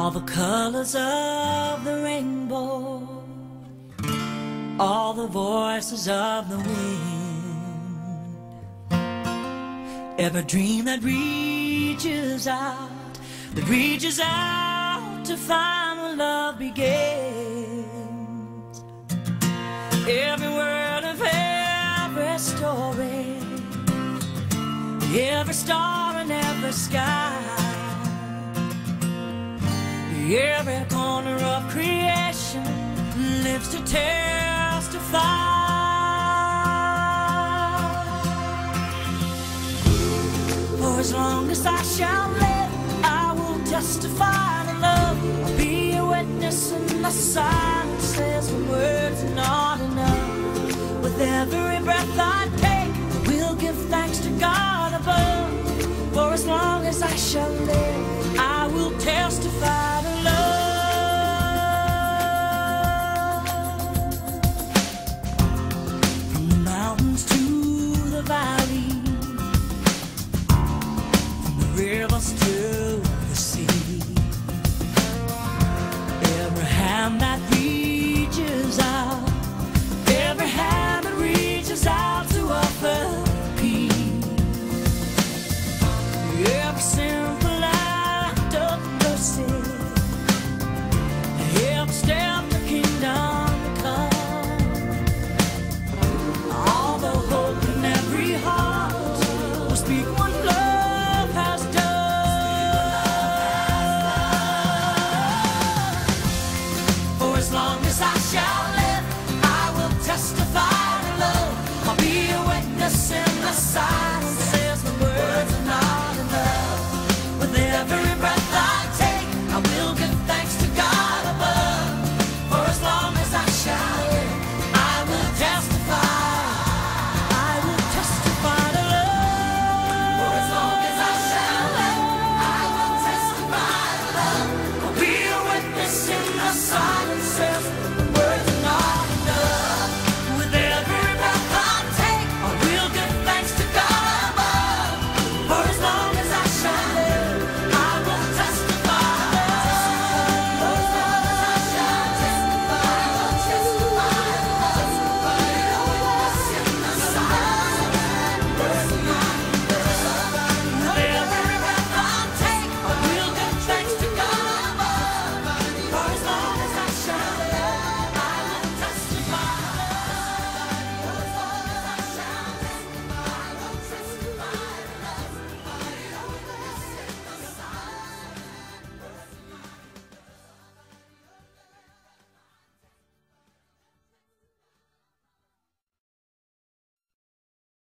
all the colors of the rainbow, all the voices of the wind, every dream that reaches out, that reaches out to find where love begins. Every word of every story, every star in every sky. Every corner of creation lives to testify. For as long as I shall live, I will testify to love. I'll be a witness in the silences when words are not enough. With every breath I take, we'll give thanks to God above. For as long as I shall live. that reaches out, every hand that reaches out to offer peace. Every simple act of mercy, every step the kingdom comes. All the hope in every heart will speak one.